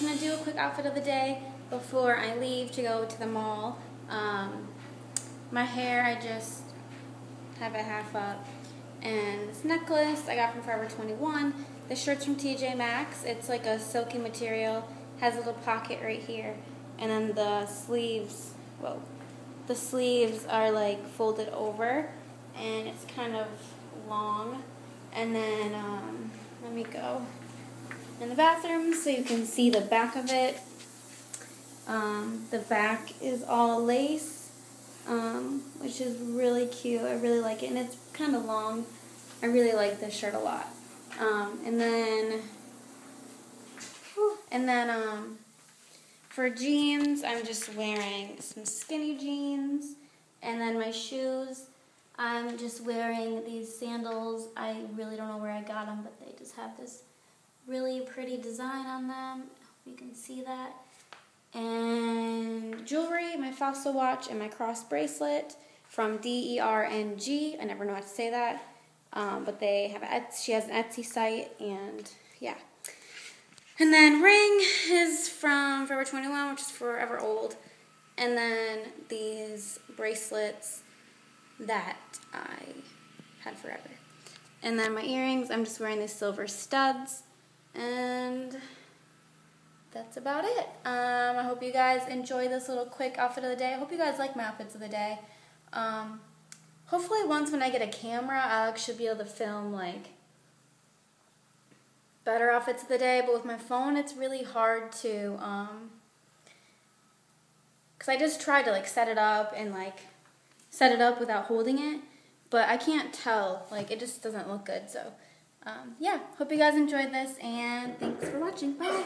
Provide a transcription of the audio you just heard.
going to do a quick outfit of the day before I leave to go to the mall. Um, my hair, I just have it half up. And this necklace I got from Forever 21. The shirt's from TJ Maxx. It's like a silky material. Has a little pocket right here. And then the sleeves, whoa, the sleeves are like folded over. And it's kind of long. And then, um, let me go in the bathroom so you can see the back of it. Um, the back is all lace, um, which is really cute. I really like it, and it's kind of long. I really like this shirt a lot. Um, and then, and then um, for jeans, I'm just wearing some skinny jeans, and then my shoes. I'm just wearing these sandals. I really don't know where I got them, but they just have this really pretty design on them. You can see that. And jewelry, my fossil watch and my cross bracelet from D-E-R-N-G. I never know how to say that. Um, but they have she has an Etsy site and yeah. And then ring is from Forever 21, which is forever old. And then these bracelets that I had forever. And then my earrings, I'm just wearing these silver studs. And that's about it. Um, I hope you guys enjoy this little quick outfit of the day. I hope you guys like my outfits of the day. Um, hopefully once when I get a camera, I'll actually be able to film like better outfits of the day. But with my phone, it's really hard to, um, cause I just tried to like set it up and like set it up without holding it, but I can't tell. Like it just doesn't look good. So um, yeah, hope you guys enjoyed this and thanks for watching. Bye.